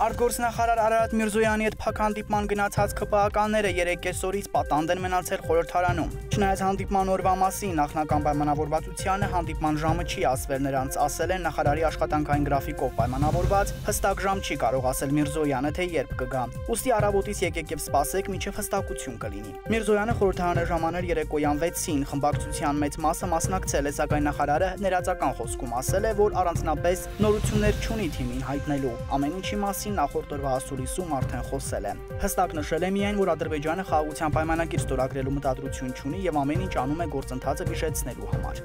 Արտգործնախարար Արարատ Միրզոյանի հետ փակ հանդիպման գնացած ԿՊԱ-ականները 3 կեսօրից պատանդ են մնացել խորհրդարանում։ Չնայած հանդիպման օրվա մասին նախնական պայմանավորվածությանը հանդիպման ժամը չի ասվել նրանց, ասել են նախարարի աշխատանքային գրաֆիկով պայմանավորված, հստակ ժամ չի կարող ասել Միրզոյանը, թե երբ կգա։ Ոստի առավոտից եկեք եւ սպասեք, մինչեւ հստակություն կլինի։ Միրզոյանը խորհրդարանը ժամաներ երեկոյան 6-ին խմբակցության մեծ մասը մասնակցել է, սակայն նախարարը ներածական խոսքում ասել է, որ առանձնապես նորություններ չունի թիմին հայտնելու։ Ամեն ինչի մասին մասին նախորդ օրվա ասուլիսում արդեն խոսել է։ Հստակ նշել է միայն, որ Ադրբեջանը խաղաղության պայմանագիր ստորագրելու մտադրություն չունի եւ ամեն ինչ անում է գործընթացը վիշեցնելու համար։